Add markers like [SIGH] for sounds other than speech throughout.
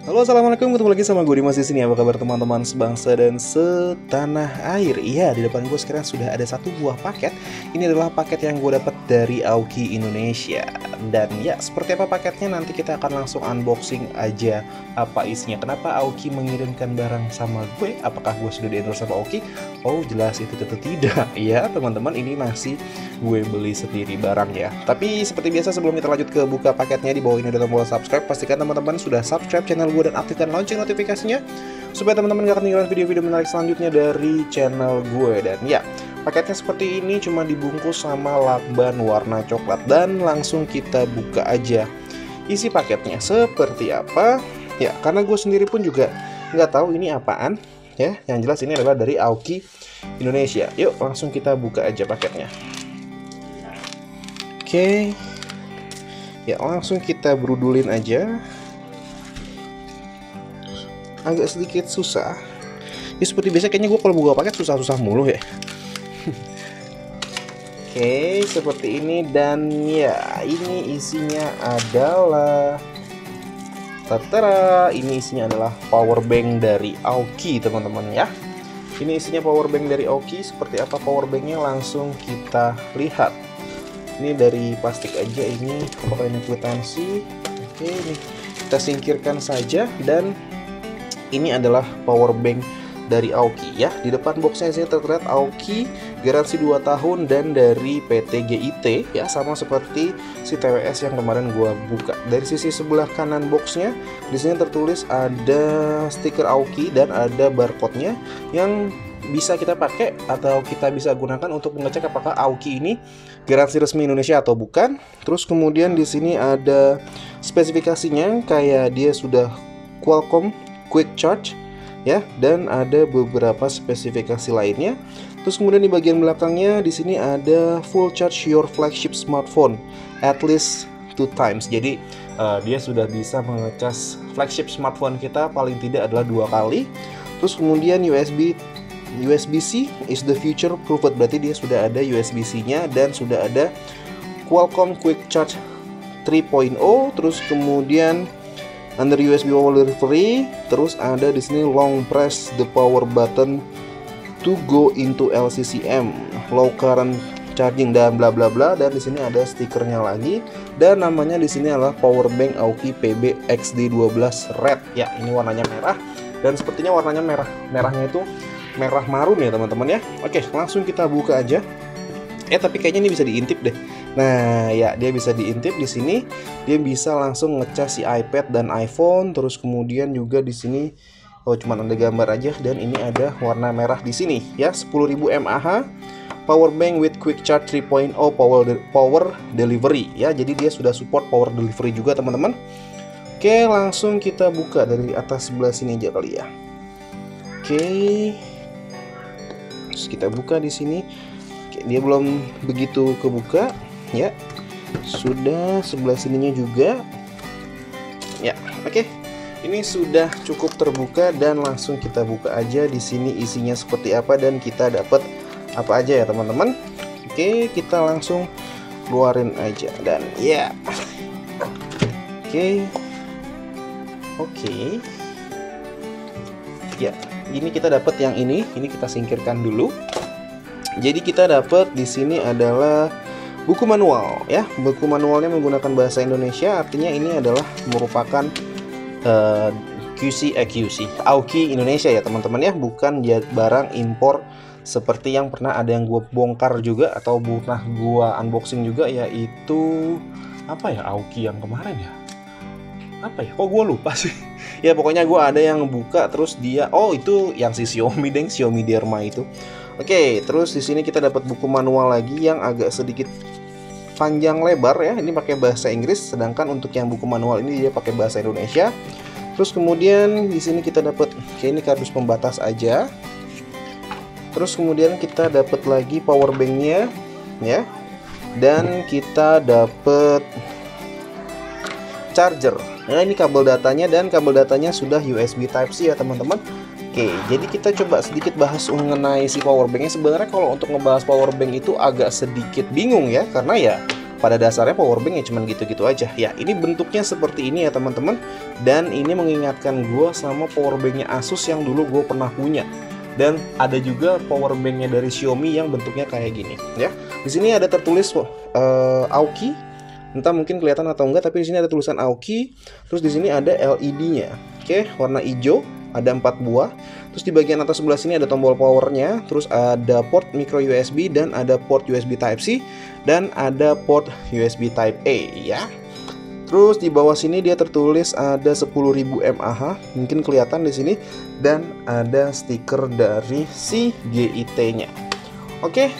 Halo assalamualaikum. Ketemu lagi sama gue di sini. Apa kabar teman-teman sebangsa dan setanah air. Iya di depan gue sekarang sudah ada satu buah paket. Ini adalah paket yang gue dapat dari Aoki Indonesia. Dan ya seperti apa paketnya nanti kita akan langsung unboxing aja apa isinya. Kenapa Aoki mengirimkan barang sama gue? Apakah gue sudah di sama Aoki? Oh jelas itu tentu tidak. [LAUGHS] Ya teman-teman ini masih gue beli sendiri barang ya. Tapi seperti biasa sebelum kita lanjut ke buka paketnya di bawah ini ada tombol subscribe. Pastikan teman-teman sudah subscribe channel gue dan aktifkan lonceng notifikasinya supaya teman-teman gak ketinggalan video-video menarik selanjutnya dari channel gue. Dan ya paketnya seperti ini cuma dibungkus sama lakban warna coklat. Dan langsung kita buka aja isi paketnya. Seperti apa? Ya karena gue sendiri pun juga nggak tahu ini apaan. Ya yang jelas ini adalah dari Aoki Indonesia. Yuk langsung kita buka aja paketnya. Oke. Ya langsung kita berudulin aja agak sedikit susah. Ya seperti biasa kayaknya gue kalau buka paket susah-susah mulu ya. Oke seperti ini. Dan ya ini isinya adalah Tatara ini isinya adalah power bank dari Aoki teman-teman ya. Ini isinya power bank dari Aoki. Seperti apa power banknya langsung kita lihat. Ini dari plastik aja ini apakah ini kwitansi. Oke ini kita singkirkan saja. Dan ini adalah power bank dari Aoki ya. Di depan boxnya sini terlihat Aoki garansi 2 tahun dan dari PT GIT ya sama seperti si TWS yang kemarin gua buka. Dari sisi sebelah kanan boxnya di sini tertulis ada stiker Aoki dan ada barcode-nya yang bisa kita pakai atau kita bisa gunakan untuk mengecek apakah Aoki ini garansi resmi Indonesia atau bukan. Terus kemudian di sini ada spesifikasinya kayak dia sudah Qualcomm quick charge ya dan ada beberapa spesifikasi lainnya. Terus kemudian di bagian belakangnya di sini ada full charge your flagship smartphone at least two times. Jadi uh, dia sudah bisa mengecas flagship smartphone kita paling tidak adalah dua kali. Terus kemudian USB USB-C is the future proof berarti dia sudah ada USB-C-nya dan sudah ada Qualcomm Quick Charge 3.0 terus kemudian under USB power delivery terus ada di sini long press the power button to go into LCCM low current charging dan bla bla bla dan di sini ada stikernya lagi dan namanya di sini adalah power bank Aoki PB XD12 red. Ya ini warnanya merah dan sepertinya warnanya merah. Merahnya itu merah marun ya teman-teman ya. Oke langsung kita buka aja. Eh tapi kayaknya ini bisa diintip deh nah ya dia bisa diintip di sini. Dia bisa langsung ngecas si iPad dan iPhone terus kemudian juga di sini oh cuman ada gambar aja dan ini ada warna merah di sini ya 10.000 mAh. Power bank with quick charge 3.0 power de power delivery ya jadi dia sudah support power delivery juga teman-teman. Oke langsung kita buka dari atas sebelah sini aja kali ya. Oke. Terus kita buka di sini. Dia belum begitu kebuka ya. Sudah sebelah sininya juga. Ya oke. Okay. ini sudah cukup terbuka dan langsung kita buka aja. Di sini isinya seperti apa dan kita dapat apa aja ya teman-teman. Oke okay, kita langsung keluarin aja dan ya. Oke. Okay. oke. Ya ini kita dapat yang ini. Ini kita singkirkan dulu. Jadi kita dapat di sini adalah buku manual ya. Buku manualnya menggunakan bahasa Indonesia artinya ini adalah merupakan uh, eh, QC eh, QC Aoki Indonesia ya teman-teman ya, bukan barang impor seperti yang pernah ada yang gue bongkar juga atau pernah gue unboxing juga yaitu apa ya Aoki yang kemarin ya? Apa ya? Kok gue lupa sih? [LAUGHS] Ya pokoknya gue ada yang buka terus dia oh itu yang si Xiaomi deng Xiaomi Derma itu Oke, terus di sini kita dapat buku manual lagi yang agak sedikit panjang lebar ya. Ini pakai bahasa Inggris, sedangkan untuk yang buku manual ini dia pakai bahasa Indonesia. Terus kemudian di sini kita dapat, oke ini kardus pembatas aja. Terus kemudian kita dapat lagi power banknya, ya. Dan kita dapat charger. Nah ini kabel datanya dan kabel datanya sudah USB Type C ya teman-teman. Oke, jadi kita coba sedikit bahas mengenai si power banknya. Sebenarnya kalau untuk ngebahas power bank itu agak sedikit bingung ya, karena ya pada dasarnya power bank ya cuman gitu-gitu aja. Ya ini bentuknya seperti ini ya teman-teman. Dan ini mengingatkan gue sama power banknya Asus yang dulu gue pernah punya. Dan ada juga power banknya dari Xiaomi yang bentuknya kayak gini ya. Di sini ada tertulis uh, Aoki. Entah mungkin kelihatan atau enggak tapi di sini ada tulisan Aoki. Terus di sini ada LED-nya oke warna hijau ada empat buah terus di bagian atas sebelah sini ada tombol powernya terus ada port micro USB dan ada port USB Type C dan ada port USB Type A ya Terus di bawah sini dia tertulis ada 10.000 mAh, mungkin kelihatan di sini dan ada stiker dari si GIT-nya. Oke,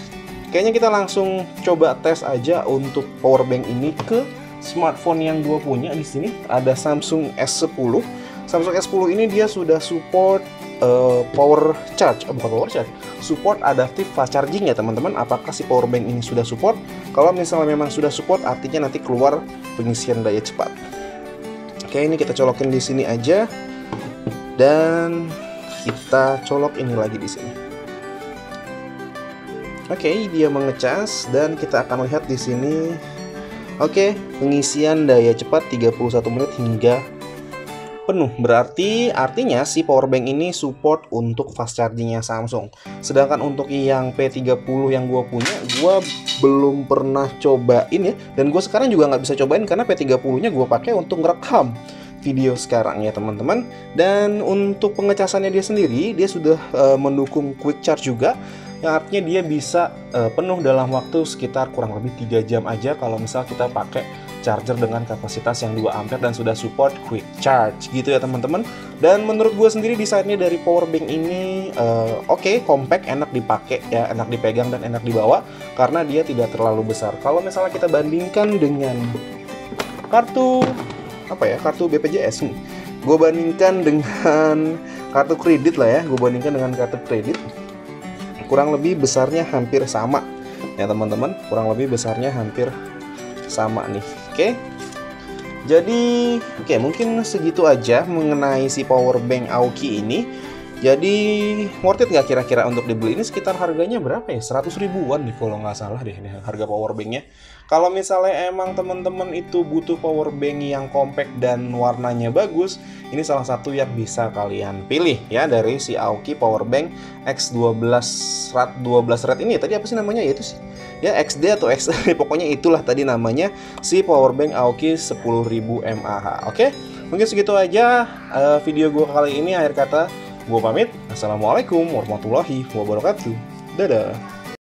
kayaknya kita langsung coba tes aja untuk power bank ini ke smartphone yang gue punya di sini. Ada Samsung S10 Samsung S10 ini dia sudah support uh, power charge, oh, bukan power charge, support adaptive fast charging ya teman-teman. Apakah si power bank ini sudah support? Kalau misalnya memang sudah support, artinya nanti keluar pengisian daya cepat. Oke, ini kita colokin di sini aja, dan kita colok ini lagi di sini. Oke, dia mengecas dan kita akan lihat di sini. Oke, pengisian daya cepat 31 menit hingga penuh. Berarti artinya si power bank ini support untuk fast chargingnya Samsung. Sedangkan untuk yang P30 yang gue punya, gue belum pernah cobain ya. Dan gue sekarang juga nggak bisa cobain karena P30-nya gue pakai untuk ngerekam video sekarang ya teman-teman dan untuk pengecasannya dia sendiri dia sudah uh, mendukung quick charge juga yang artinya dia bisa uh, penuh dalam waktu sekitar kurang lebih 3 jam aja kalau misal kita pakai charger dengan kapasitas yang 2 ampere dan sudah support quick charge gitu ya teman-teman. Dan menurut gue sendiri desainnya dari power bank ini uh, oke okay, compact enak dipakai ya enak dipegang dan enak dibawa karena dia tidak terlalu besar. Kalau misalnya kita bandingkan dengan kartu apa ya kartu BPJS nih gue bandingkan dengan kartu kredit lah ya gue bandingkan dengan kartu kredit kurang lebih besarnya hampir sama. Ya teman-teman kurang lebih besarnya hampir sama nih oke. Jadi oke mungkin segitu aja mengenai si power bank Aoki ini jadi worth it nggak kira-kira untuk dibeli? Ini sekitar harganya berapa ya? 100 ribuan nih kalau nggak salah deh ini harga power banknya. Kalau misalnya emang teman-teman itu butuh power bank yang compact dan warnanya bagus ini salah satu yang bisa kalian pilih ya dari si Aoki power bank X12 Rat 12 Red ini tadi apa sih namanya? Ya itu sih. Ya XD atau X [LAUGHS] pokoknya itulah tadi namanya si power bank Aoki 10.000 mAh oke? Mungkin segitu aja uh, video gue kali ini. Akhir kata Gue pamit. Assalamualaikum warahmatullahi wabarakatuh. Dadah.